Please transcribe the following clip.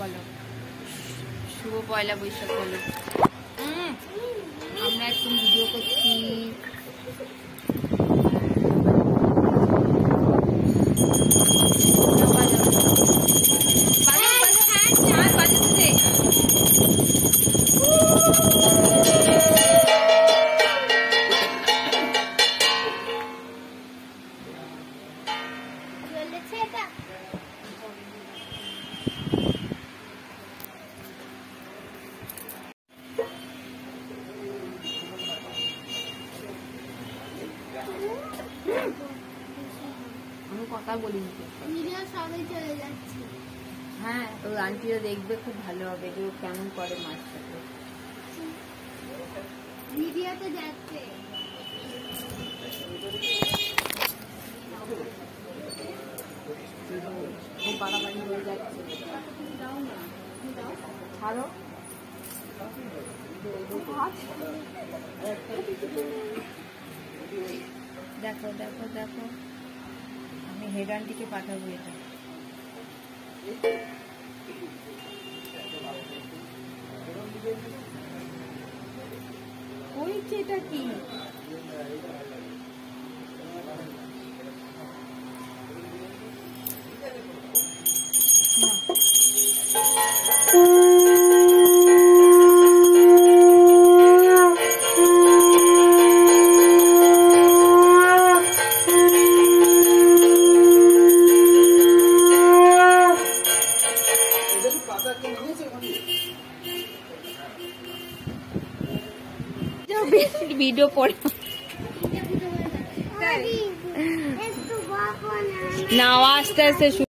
বলো। শুভ পয়লা বৈশাখ বলো। আমরা এখন ভিডিও করছি। বাজাও, আর কথা বলিনি তো। ভিডিও সবাই চলে যাচ্ছে। হ্যাঁ তো আন্টিরা দেখবে খুব ভালো হবে যে ও কেমন করে মাছটাকে ভিডিওতে যাচ্ছে। খুব বাড়াবাড়ি হয়ে যাচ্ছে। ছাড়ো। দেখো দেখো দেখো। আমি হেড আন্টিকে পাঠাবো এটা হয়েছে এটা কি না ভিডিও পড়ে একটু বাবা না না আস্তে আস্তে